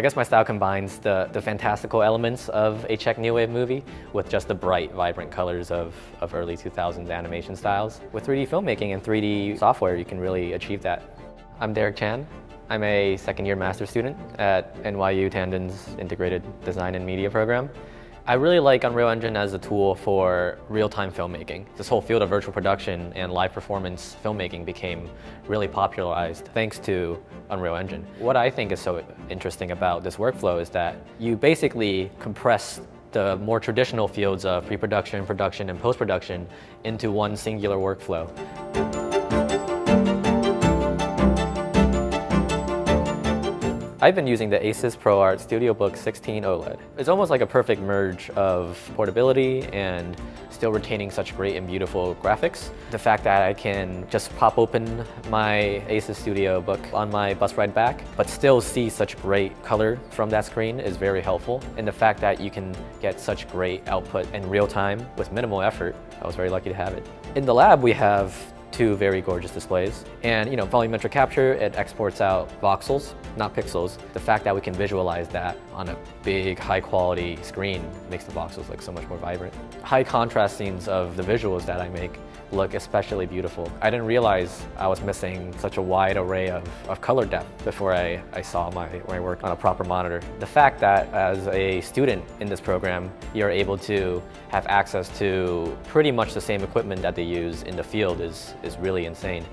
guess my style combines the, the fantastical elements of a Czech New Wave movie with just the bright, vibrant colors of, of early 2000s animation styles. With 3D filmmaking and 3D software, you can really achieve that. I'm Derek Chan. I'm a second year master student at NYU Tandon's Integrated Design and Media program. I really like Unreal Engine as a tool for real-time filmmaking. This whole field of virtual production and live performance filmmaking became really popularized thanks to Unreal Engine. What I think is so interesting about this workflow is that you basically compress the more traditional fields of pre-production, production, and post-production into one singular workflow. I've been using the Asus ProArt StudioBook 16 OLED. It's almost like a perfect merge of portability and still retaining such great and beautiful graphics. The fact that I can just pop open my Asus StudioBook on my bus ride back, but still see such great color from that screen is very helpful. And the fact that you can get such great output in real time with minimal effort, I was very lucky to have it. In the lab, we have two very gorgeous displays. And you know, volumetric capture, it exports out voxels, not pixels. The fact that we can visualize that on a big, high quality screen makes the voxels look so much more vibrant. High contrast scenes of the visuals that I make look especially beautiful. I didn't realize I was missing such a wide array of, of color depth before I, I saw my, my work on a proper monitor. The fact that as a student in this program, you're able to have access to pretty much the same equipment that they use in the field is, is really insane.